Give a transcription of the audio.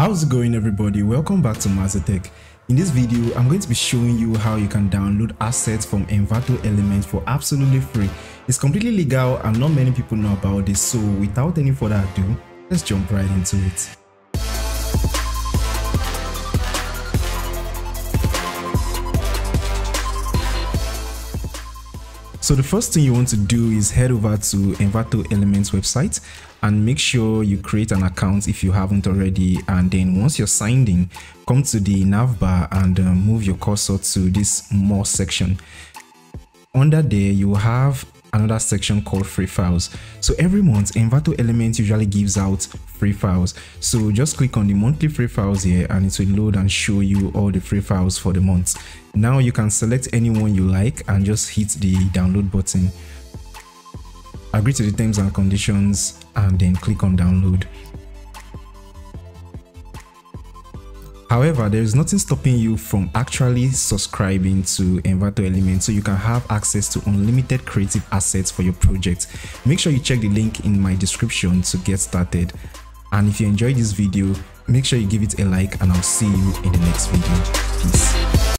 How's it going everybody? Welcome back to MaZee Tech. In this video, I'm going to be showing you how you can download assets from Envato Elements for absolutely free. It's completely legal and not many people know about this, so without any further ado, let's jump right into it. So the first thing you want to do is head over to Envato Elements website and make sure you create an account if you haven't already. And then once you're signed in come to the navbar and uh, move your cursor to this more section. Under there you have another section called free files. So every month envato elements usually gives out free files. So just click on the monthly free files here and it will load and show you all the free files for the month. Now you can select any one you like and just hit the download button. Agree to the terms and conditions and then click on download However, there is nothing stopping you from actually subscribing to Envato Elements so you can have access to unlimited creative assets for your project. Make sure you check the link in my description to get started. And if you enjoyed this video, make sure you give it a like and I'll see you in the next video. Peace.